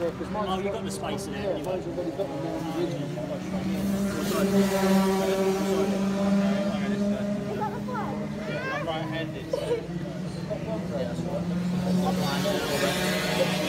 Yeah, because mine's Oh, you've got the space in there Yeah, anyway. mine's already got the right-handed. so- And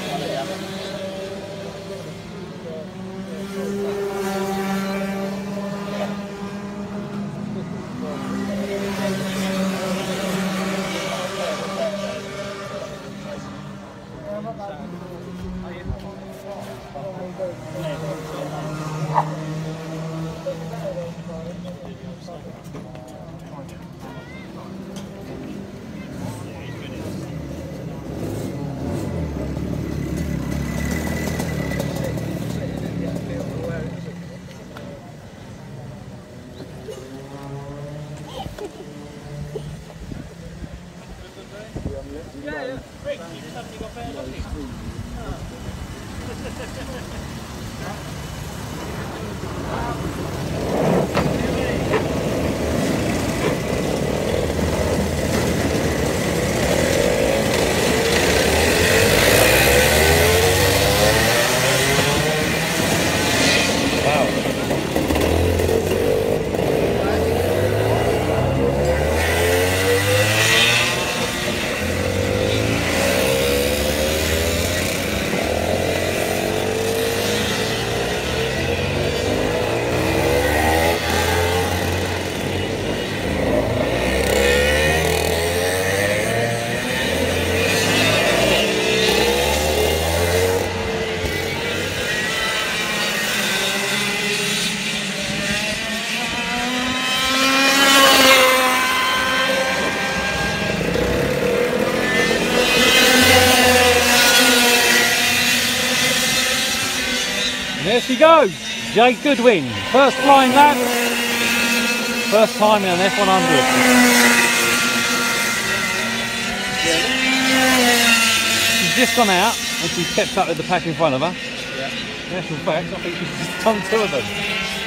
Jade Goodwin. First flying lap, first time in an F100. She's just gone out and she's kept up with the pack in front of her. In actual fact, I think she's just done two of them.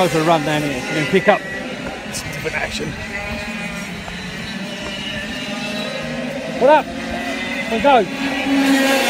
Go for a run down here and pick up some different action. What up? Let's go.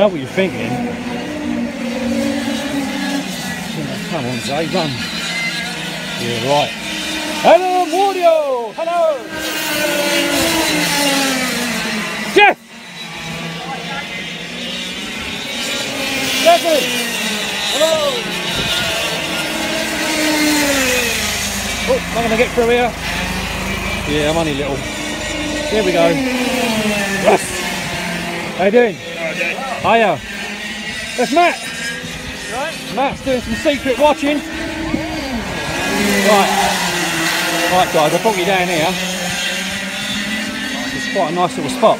Know what you're thinking. Come on, Zay, run. You're right. Hello, Wardio! Hello! Jeff! Jeffy! Hello! Oh, am I going to get through here? Yeah, I'm only little. Here we go. How you doing? Hiya. That's Matt. Right? Matt's doing some secret watching. Right. Right guys, I brought you down here. It's quite a nice little spot.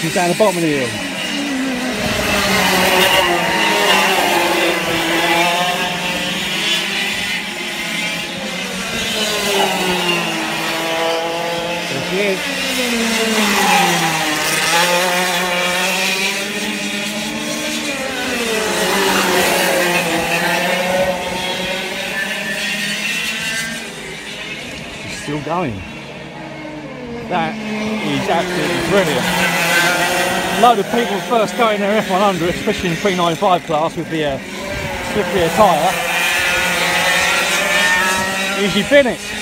She's down the bottom of the hill. Still going. That is absolutely brilliant. A load of people first going their F100, especially in Pre 95 class with the uh, slippery tyre. It. But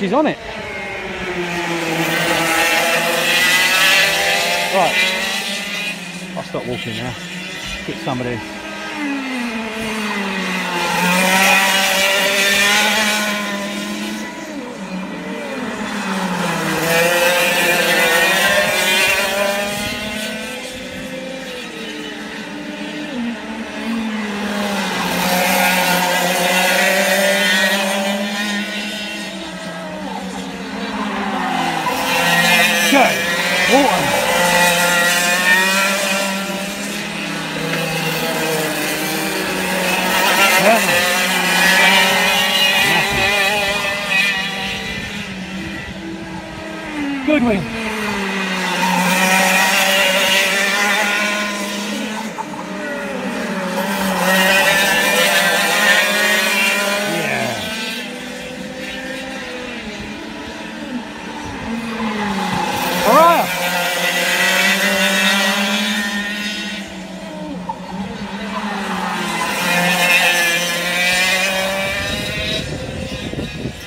she's on it. Right. I'll stop walking now. Get somebody. Okay. One. Goodwin. Yeah. Mariah.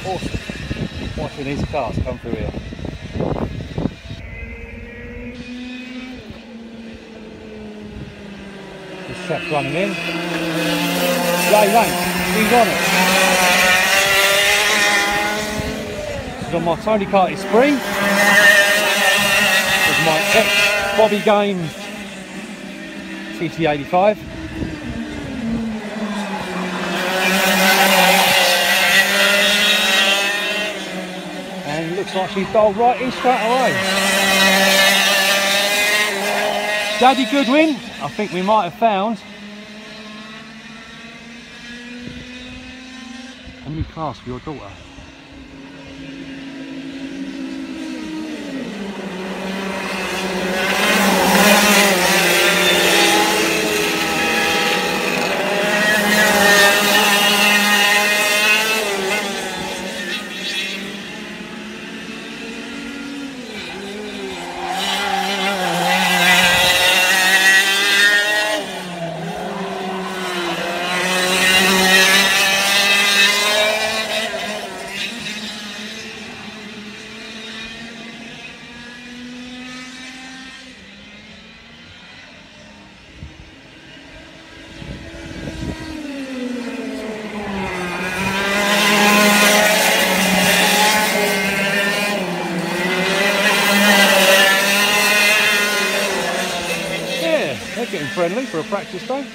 Awesome. Watching these cars come through here. This chap's running in. Yeah. He's on it. He's on my TonyKart Esprit. With my ex Bobby Game TT85. She's dialed right in straight away. Daddy Goodwin, I think we might have found a new class for your daughter. Yeah, they're getting friendly for a practice day.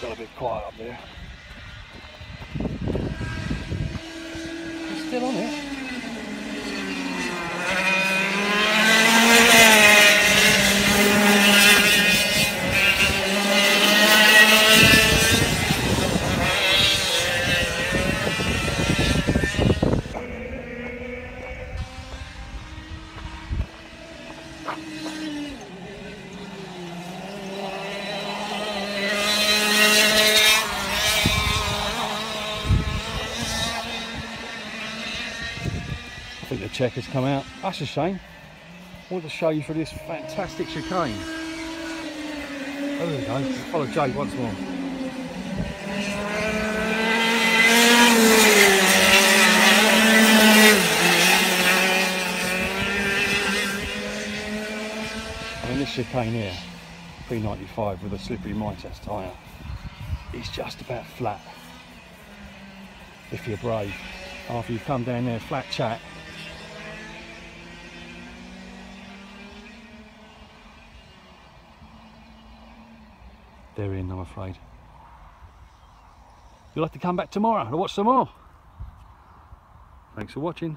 Got a bit quiet up there. It's still on it. I check has come out. That's a shame. I wanted to show you for this fantastic chicane. Oh, there we go. Follow Jade once more. I mean, this chicane here, P95 with a slippery Mitas tyre, is just about flat. If you're brave. After you've come down there, flat chat, they're in, I'm afraid. You'll have to come back tomorrow to watch some more. Thanks for watching.